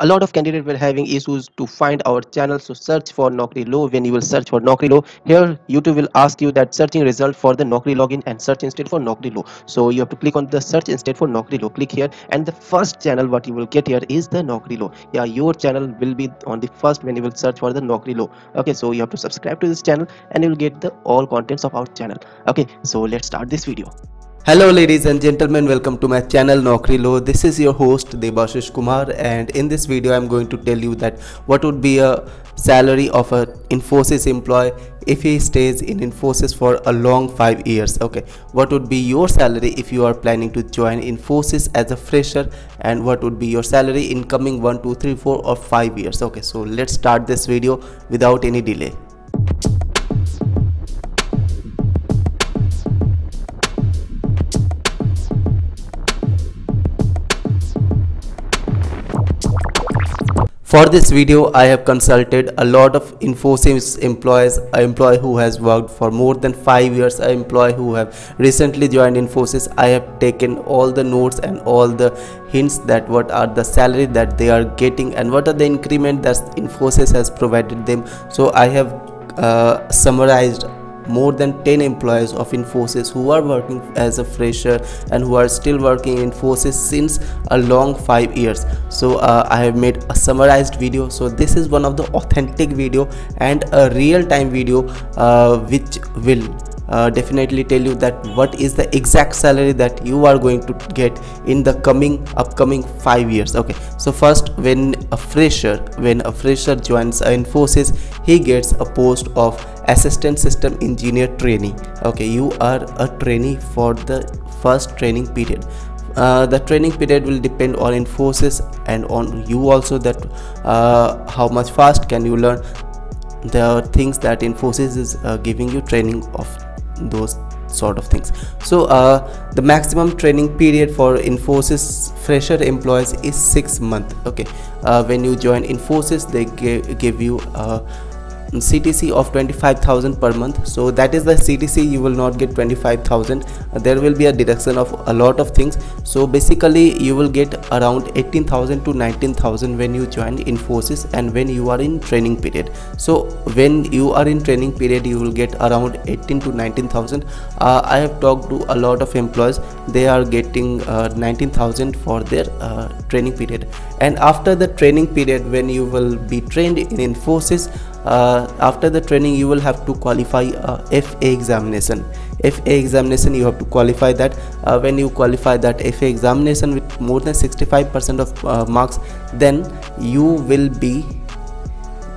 a lot of candidates were having issues to find our channel so search for Naukri Low. When you will search for Naukri Low here YouTube will ask you that searching result for the Naukri login and search instead for Naukri Low. So you have to click on the search instead for Naukri Low. Click here and the first channel what you will get here is the Naukri Low. Yeah your channel will be on the first when you will search for the Naukri Low. Okay so you have to subscribe to this channel and you will get the all contents of our channel. Okay so let's start this video Hello ladies and gentlemen, welcome to my channel Naukri Low. This is your host Debashish Kumar and in this video I'm going to tell you that what would be a salary of a Infosys employee if he stays in Infosys for a long 5 years. Okay, what would be your salary if you are planning to join Infosys as a fresher and what would be your salary in coming 1, 2, 3, 4 or 5 years. Okay, so let's start this video without any delay. For this video, I have consulted a lot of Infosys employees, an employee who has worked for more than 5 years, an employee who have recently joined Infosys. I have taken all the notes and all the hints that what are the salary that they are getting and what are the increment that Infosys has provided them. So I have uh, summarized more than 10 employees of Infosys who are working as a fresher and who are still working in Infosys since a long 5 years. So uh, I have made a summarized video. So this is one of the authentic video and a real-time video uh, which will uh, definitely tell you that what is the exact salary that you are going to get in the coming upcoming five years okay? So first when a fresher when a fresher joins infosys he gets a post of assistant system engineer trainee okay? You are a trainee for the first training period. Uh, the training period will depend on infosys and on you also that uh, how much fast can you learn. The things that infosys is uh, giving you training of those sort of things. So uh, the maximum training period for infosys fresher employees is six months. Okay. Uh, when you join infosys they give you uh, CTC of 25,000 per month. So that is the CTC you will not get 25,000 there will be a deduction of a lot of things. So basically you will get around 18,000 to 19,000 when you join Infosys and when you are in training period. So when you are in training period you will get around 18 to 19,000 uh, I have talked to a lot of employees. They are getting uh, 19,000 for their uh, training period. And after the training period when you will be trained in Infosys uh, after the training you will have to qualify a FA examination FA examination you have to qualify that. Uh, when you qualify that FA examination with more than 65% of uh, marks then you will be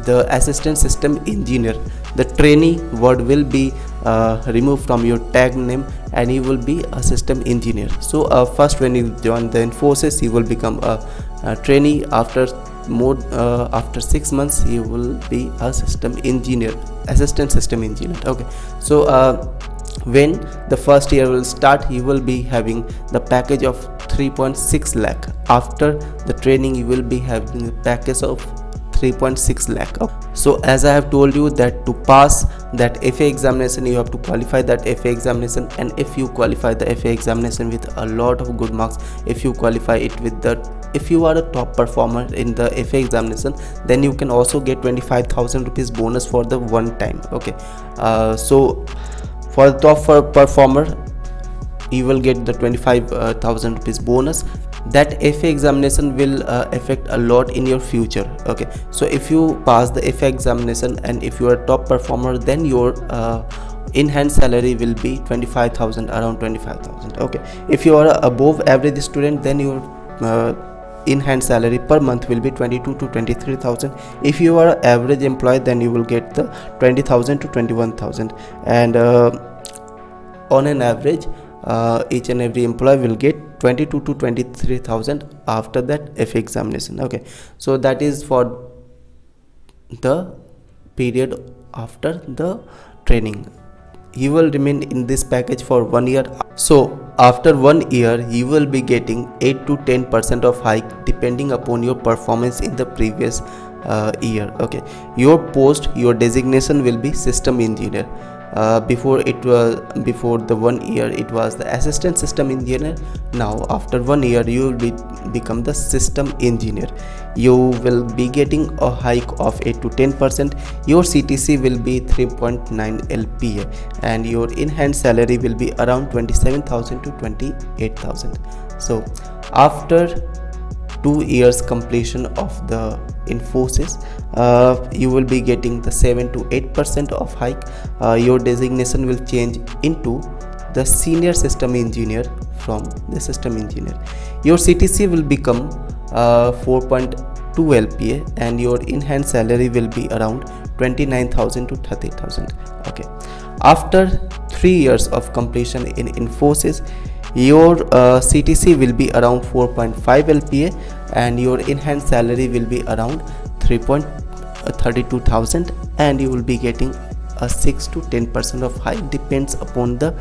the assistant system engineer. The trainee word will be uh, removed from your tag name and you will be a system engineer. So uh, first when you join the infosys you will become a, a trainee. After more uh, after six months he will be a system engineer assistant system engineer. Okay. So uh, when the first year will start he will be having the package of 3.6 lakh. After the training he will be having the package of 3.6 lakh. So as i have told you that to pass that fa examination you have to qualify that fa examination. And if you qualify the fa examination with a lot of good marks if you qualify it with the if you are a top performer in the FA examination then you can also get 25,000 rupees bonus for the one time okay? Uh, so for the top performer you will get the 25,000 rupees bonus that FA examination will uh, affect a lot in your future okay? So if you pass the FA examination and if you are top performer then your uh, in hand salary will be 25,000 around 25,000 okay? If you are above average student then your uh, in hand salary per month will be 22 to 23000 if you are average employee then you will get the 20000 to 21000 and uh, on an average uh, each and every employee will get 22 to 23000 after that f examination okay? So that is for the period after the training. He will remain in this package for one year. So after one year you will be getting 8 to 10 percent of hike depending upon your performance in the previous uh, year okay? Your post your designation will be system engineer uh, before it was before the one year it was the assistant system engineer. Now after one year you be become the system engineer. You will be getting a hike of 8 to 10 percent. Your ctc will be 3.9 lpa and your in-hand salary will be around 27000 to 28000 so after two years completion of the infosys uh, you will be getting the 7 to 8 percent of hike. Uh, your designation will change into the senior system engineer from the system engineer. Your ctc will become uh, 4.2 lpa and your in-hand salary will be around 29000 to 30000 okay. After three years of completion in infosys your uh, ctc will be around 4.5 lpa and your in-hand salary will be around 3.32000 and you will be getting a 6 to 10 percent of hike depends upon the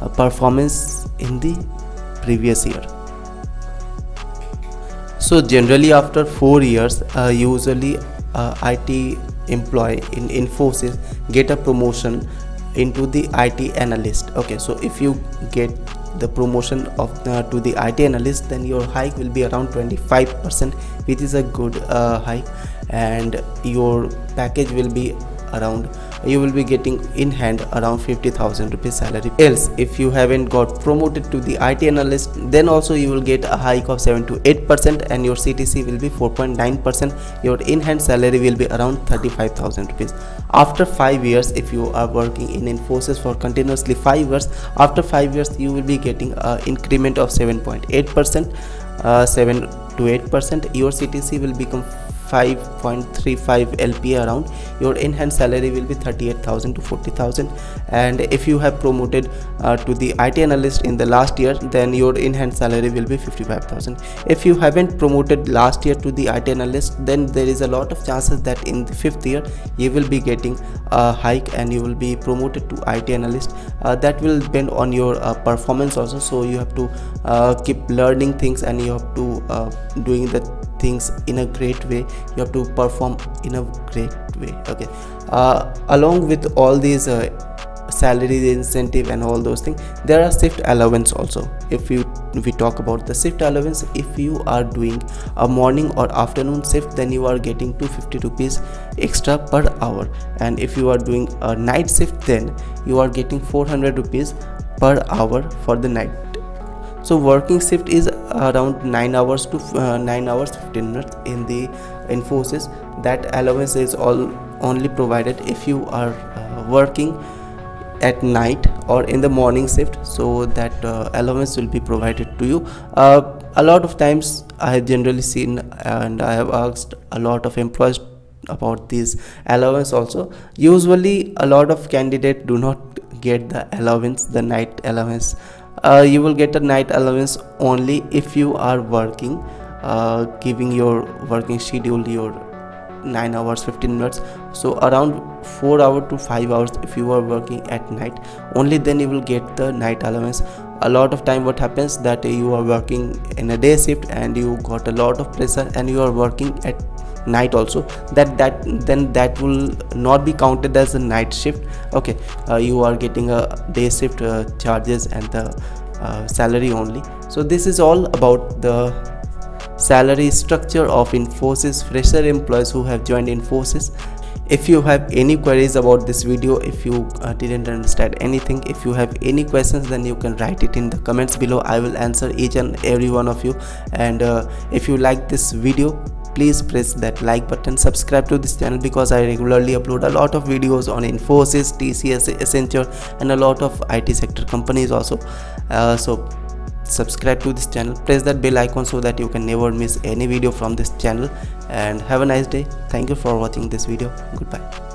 uh, performance in the previous year. So generally after four years uh, usually uh, IT employee in Infosys get a promotion into the IT analyst. Okay so if you get the promotion of uh, to the IT analyst then your hike will be around 25 percent which is a good uh, hike. And your package will be around you will be getting in hand around 50000 rupees salary. Else if you haven't got promoted to the IT analyst then also you will get a hike of 7 to 8 percent and your CTC will be 4.9 percent. Your in hand salary will be around 35000 rupees. After 5 years if you are working in Infosys for continuously 5 years after 5 years you will be getting an increment of 7.8 percent uh, 7 to 8 percent. Your CTC will become 5.35 LPA around your in-hand salary will be 38,000 to 40,000 and if you have promoted uh, to the IT analyst in the last year then your in-hand salary will be 55,000 if you haven't promoted last year to the IT analyst then there is a lot of chances that in the fifth year you will be getting a hike and you will be promoted to IT analyst. Uh, that will depend on your uh, performance also. So you have to uh, keep learning things and you have to uh, doing the things in a great way. You have to perform in a great way okay? Uh, along with all these uh, salary incentive and all those things there are shift allowance also. If you we talk about the shift allowance if you are doing a morning or afternoon shift then you are getting 250 rupees extra per hour. And if you are doing a night shift then you are getting 400 rupees per hour for the night. So working shift is around 9 hours to uh, 9 hours 15 minutes in the infosys. That allowance is all only provided if you are uh, working at night or in the morning shift. So that uh, allowance will be provided to you. Uh, a lot of times i have generally seen and i have asked a lot of employees about this allowance also. Usually a lot of candidates do not get the allowance the night allowance uh, you will get a night allowance only if you are working uh, giving your working schedule your 9 hours 15 minutes. So around 4 hours to 5 hours if you are working at night. Only then you will get the night allowance. A lot of time what happens that you are working in a day shift and you got a lot of pressure and you are working at night also that that then that will not be counted as a night shift. Okay uh, you are getting a day shift uh, charges and the uh, salary only. So this is all about the salary structure of infosys fresher employees who have joined infosys. If you have any queries about this video if you uh, didn't understand anything if you have any questions then you can write it in the comments below. I will answer each and every one of you. And uh, if you like this video please press that like button subscribe to this channel because i regularly upload a lot of videos on infosys tcs accenture and a lot of it sector companies also. Uh, so subscribe to this channel. Press that bell icon so that you can never miss any video from this channel. And have a nice day. Thank you for watching this video. Goodbye